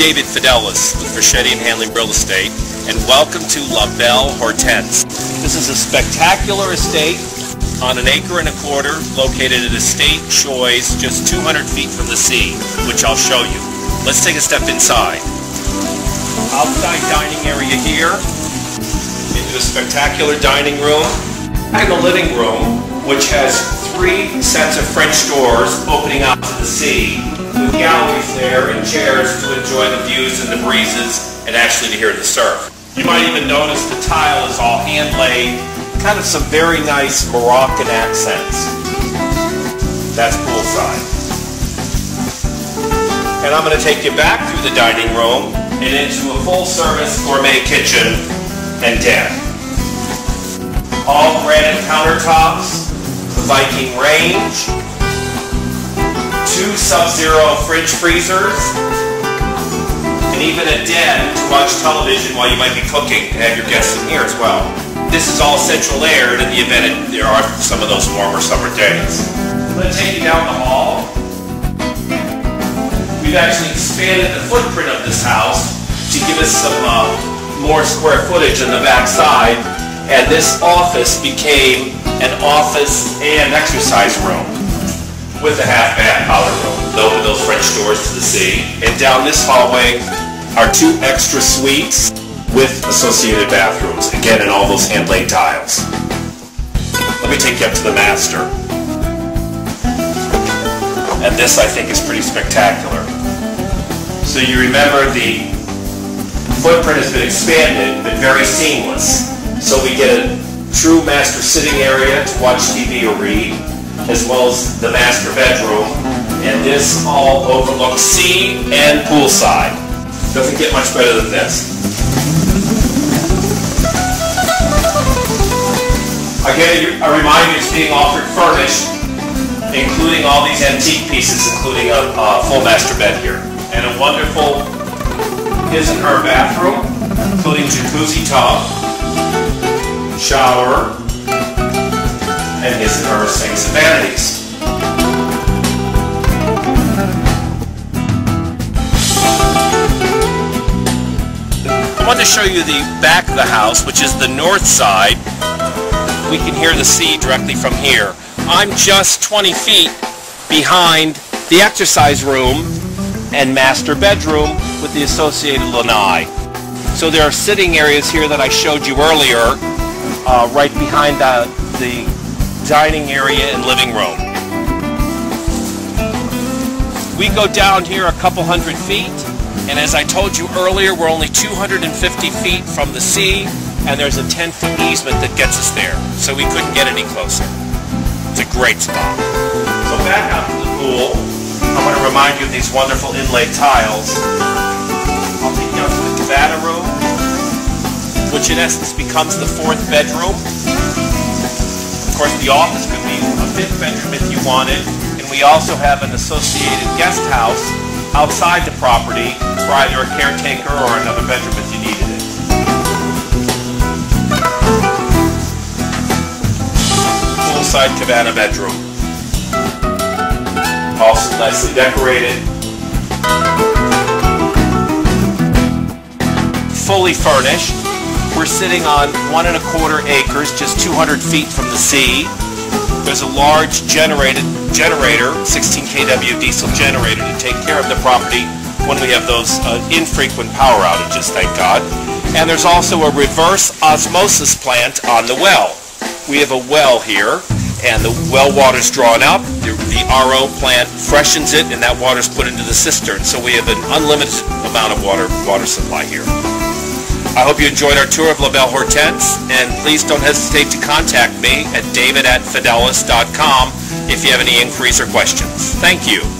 David Fedeles with Verchetti and Hanley Real Estate, and welcome to La Belle Hortense. This is a spectacular estate on an acre and a quarter located at Estate Shoys, just 200 feet from the sea, which I'll show you. Let's take a step inside. Outside dining area here, into a spectacular dining room, and the living room, which has three sets of French doors opening out to the sea, with galleries there and chairs to enjoy the views and the breezes, and actually to hear the surf. You might even notice the tile is all hand laid, kind of some very nice Moroccan accents. That's poolside. And I'm going to take you back through the dining room and into a full-service gourmet kitchen and den. All granite countertops, Viking range, two Sub-Zero fridge freezers, and even a den to watch television while you might be cooking and have your guests in here as well. This is all central aired in the event it, there are some of those warmer summer days. I'm going to take you down the hall. We've actually expanded the footprint of this house to give us some uh, more square footage on the back side. And this office became an office and exercise room with a half bath powder room. Open those French doors to the sea. And down this hallway are two extra suites with associated bathrooms, again in all those hand-laid tiles. Let me take you up to the master. And this I think is pretty spectacular. So you remember the footprint has been expanded, but very seamless. So we get a true master sitting area to watch TV or read, as well as the master bedroom. And this all overlooks sea and poolside. Doesn't get much better than this. Again, a reminder it's being offered furnished, including all these antique pieces, including a, a full master bed here. And a wonderful his and her bathroom, including jacuzzi tub, shower, and his and her sinks and vanities. I want to show you the back of the house, which is the north side. We can hear the sea directly from here. I'm just 20 feet behind the exercise room and master bedroom with the associated lanai. So there are sitting areas here that I showed you earlier, uh, right behind the, the dining area and living room. We go down here a couple hundred feet, and as I told you earlier, we're only 250 feet from the sea, and there's a 10-foot easement that gets us there, so we couldn't get any closer. It's a great spot. So back out to the pool, I want to remind you of these wonderful inlaid tiles. I'll take you out to the cabana room, which in essence becomes the fourth bedroom. Of course, the office could be a fifth bedroom if you wanted, and we also have an associated guest house outside the property for either a caretaker or another bedroom if you needed it. Poolside cabana bedroom. Also nicely decorated. Fully furnished. We're sitting on one and a quarter acres, just 200 feet from the sea. There's a large generated generator, 16 kW diesel generator to take care of the property when we have those uh, infrequent power outages, thank God. And there's also a reverse osmosis plant on the well. We have a well here, and the well water's drawn up. The, the RO plant freshens it, and that water's put into the cistern. So we have an unlimited amount of water water supply here. I hope you enjoyed our tour of La Belle Hortense, and please don't hesitate to contact me at david at fedeles.com if you have any inquiries or questions. Thank you.